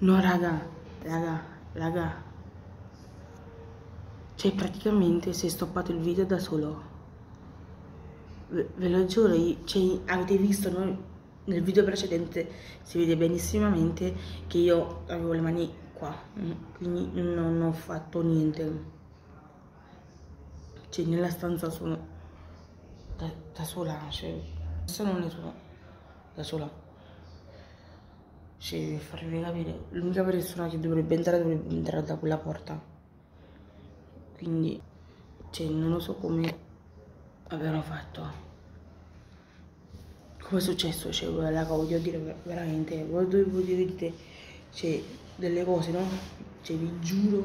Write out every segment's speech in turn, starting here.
No, raga, raga, raga. Cioè, praticamente si è stoppato il video da solo. Ve, lo giuro, cioè, avete visto, no? Nel video precedente si vede benissimamente che io avevo le mani qua, quindi non ho fatto niente. Cioè, nella stanza sono da, da sola, cioè, sono da sola cioè farvi capire l'unica persona che dovrebbe entrare dovrebbe entrare da quella porta. Quindi cioè non lo so come abbiano fatto. Come è successo? Cioè raga voglio dire veramente voi dovevo dire cioè delle cose no? Cioè vi giuro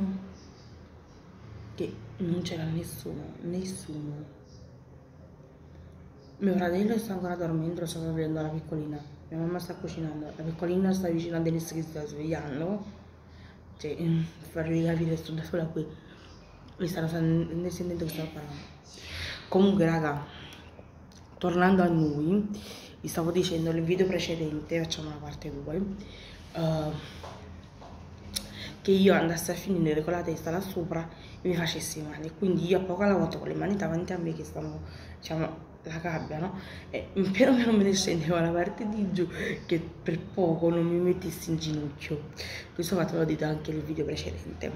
che non c'era nessuno nessuno mio fratello sta ancora dormendo lo sta vedendo la piccolina mia mamma sta cucinando, la piccolina sta vicino a Dennis che sta svegliando. Cioè, farvi capire, sto da sola qui. Mi stanno sentendo che stavo parlando. Comunque, raga, tornando a noi, vi stavo dicendo nel video precedente, facciamo la parte 2, uh, eh, che io andassi a finire con la testa là sopra e mi facessi male. Quindi io a poco alla volta con le mani davanti a me che stanno, diciamo, la gabbia, no? E piano piano me ne scendevo la parte di giù che per poco non mi mettessi in ginocchio. Questo fatelo dito anche nel video precedente.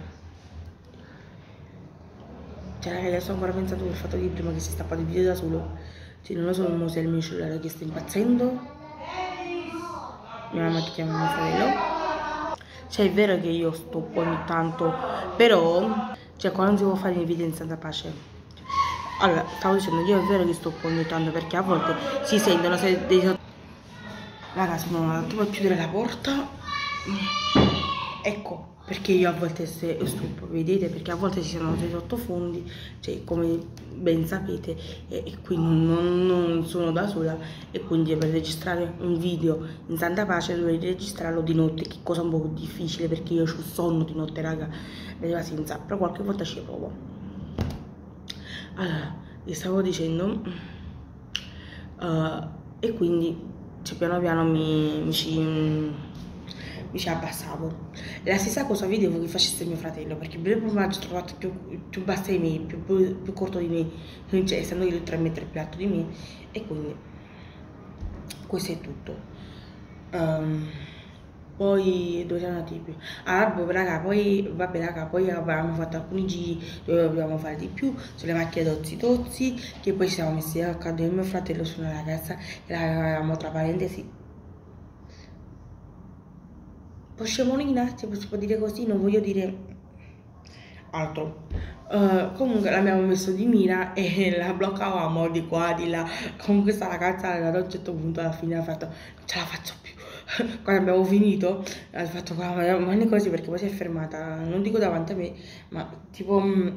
Cioè ragazzi, adesso ho ancora pensato per fatto di prima che si stappa il video da solo. Cioè non lo so se è il mio cellulare che sta impazzendo. Mia mamma che chiama mio fratello. Cioè è vero che io stoppo ogni tanto, però cioè qua non si può fare i video in santa pace allora stavo dicendo io è vero che sto connettando perché a volte si sentono se dei raga sono andato a chiudere la porta. Ecco perché io a volte stuppo vedete? Perché a volte ci sono dei sottofondi cioè come ben sapete e, e qui non, non, sono da sola e quindi per registrare un video in santa pace dovrei registrarlo di notte che cosa un po' difficile perché io ho sonno di notte raga. Pazienza però qualche volta ci provo allora vi stavo dicendo uh, e quindi cioè, piano piano mi, mi, ci, mi ci abbassavo. La stessa cosa vedevo che facesse mio fratello perché il primo maggio trovato più, più basso di me più, più, più, corto di me cioè essendo io 3 metri più alto di me e quindi questo è tutto. Um, poi dove siamo andati più. Boh, raga poi vabbè raga poi abbiamo fatto alcuni giri dove dobbiamo fare di più sulle macchine dozzi tozzi che poi ci siamo messi a accanto io e mio fratello su una ragazza e avevamo tra parentesi poscemolina se si può dire così non voglio dire altro. Uh, comunque l'abbiamo messo di mira e la bloccavamo di qua di là. Con questa ragazza ad un certo punto alla fine ha fatto non ce la faccio più quando abbiamo finito ha fatto qua mani così perché poi si è fermata non dico davanti a me ma tipo mm,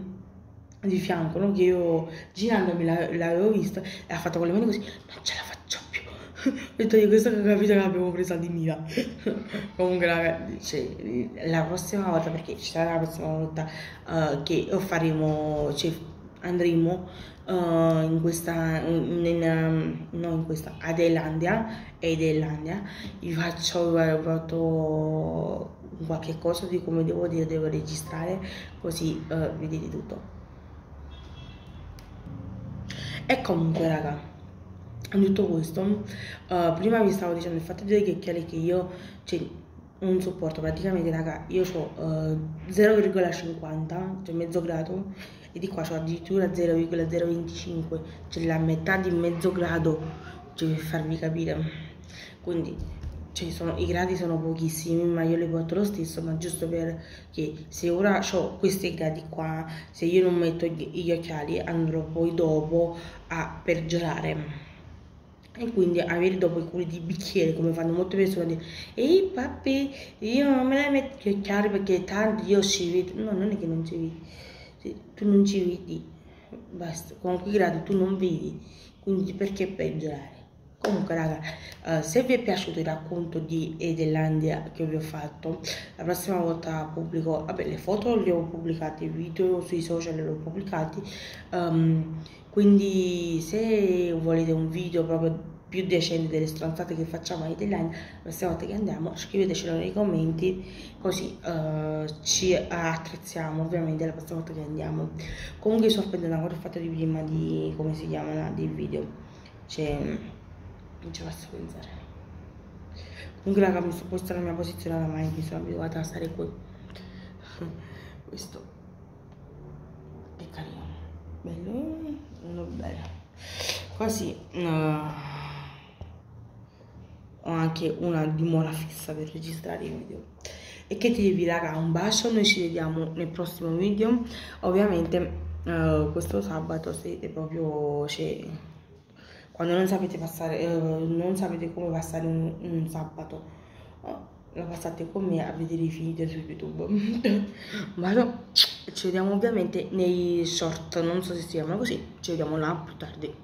di fianco no? che io girandomi l'avevo vista e ha fatto con le mani così non ce la faccio più ho detto io questo che ho capito che l'abbiamo presa di mira comunque ragazzi cioè, la prossima volta perché ci sarà la prossima volta uh, che faremo cioè, andremo uh, in questa, in, in, no, in questa Adelandia e Delandia vi faccio fatto qualche cosa di come devo dire devo registrare così uh, vedete tutto. E comunque raga tutto questo uh, prima vi stavo dicendo il fatto di chiacchiere che io cioè, un supporto praticamente raga io ho uh, 0,50 cioè mezzo grado e di qua ho addirittura 0,025 cioè la metà di mezzo grado cioè per farvi capire. Quindi cioè sono, i gradi sono pochissimi ma io li porto lo stesso ma giusto perché se ora ho questi gradi qua se io non metto gli occhiali andrò poi dopo a peggiorare e quindi avere dopo i culi di bicchiere come fanno molte persone ehi papi io non me la metto gli occhiali perché tanto io ci vedo no non è che non ci vedi tu non ci vedi, basta, con quei gradi tu non vedi, quindi perché peggiorare? Comunque raga, uh, se vi è piaciuto il racconto di Edelandia che vi ho fatto, la prossima volta pubblico, vabbè le foto le ho pubblicate, i video sui social le ho pubblicati, um, quindi se volete un video proprio più decenti delle stronzate che facciamo ai deadline la prossima volta che andiamo scrivetecelo nei commenti così uh, ci attrezziamo ovviamente la prossima volta che andiamo. Comunque sorprendente ancora il fatto di prima di come si chiamano dei video. Cioè non ci posso pensare. Comunque raga mi sto postando la mia posizione mano mi sono abituata a stare qui. Questo è carino. Bello? Non bello. Così uh, ho anche una dimora fissa per registrare i video. E che ti devi raga un bacio? Noi ci vediamo nel prossimo video. Ovviamente uh, questo sabato siete proprio cioè, quando non sapete passare uh, non sapete come passare un, un sabato uh, lo passate con me a vedere i video su youtube. Bacio ci vediamo ovviamente nei short non so se si chiamano così ci vediamo là più tardi